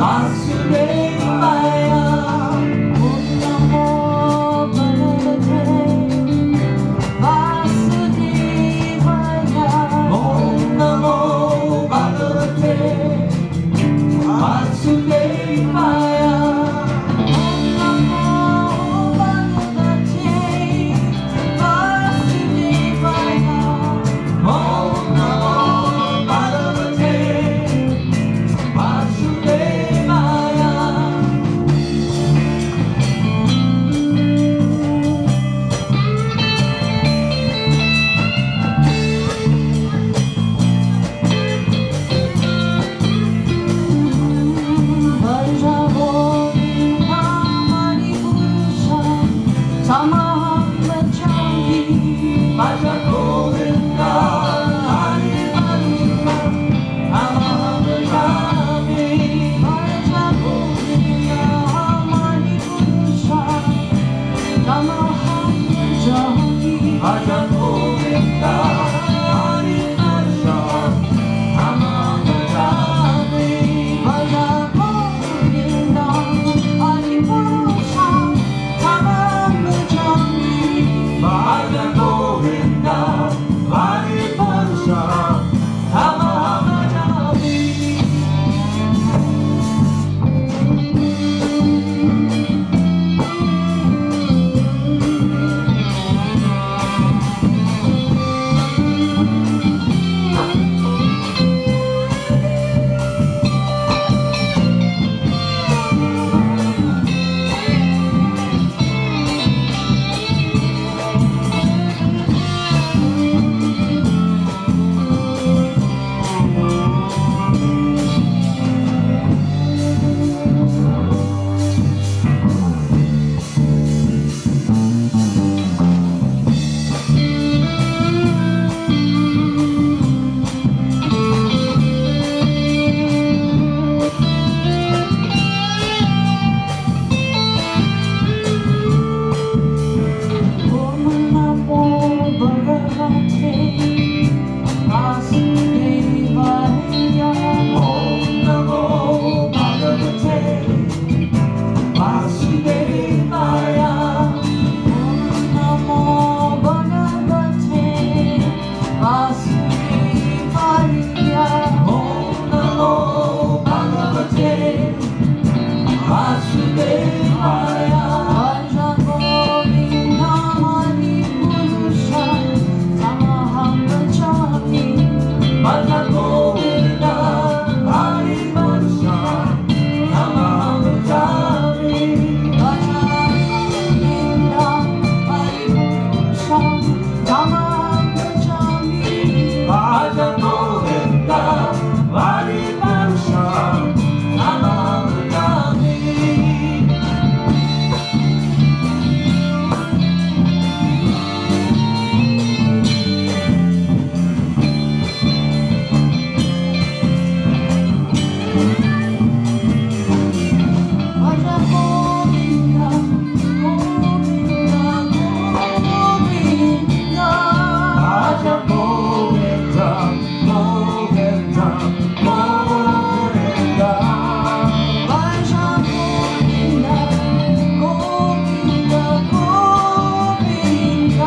I haya comenzado. 让某人啊，爱上某人啊，平的公平啊。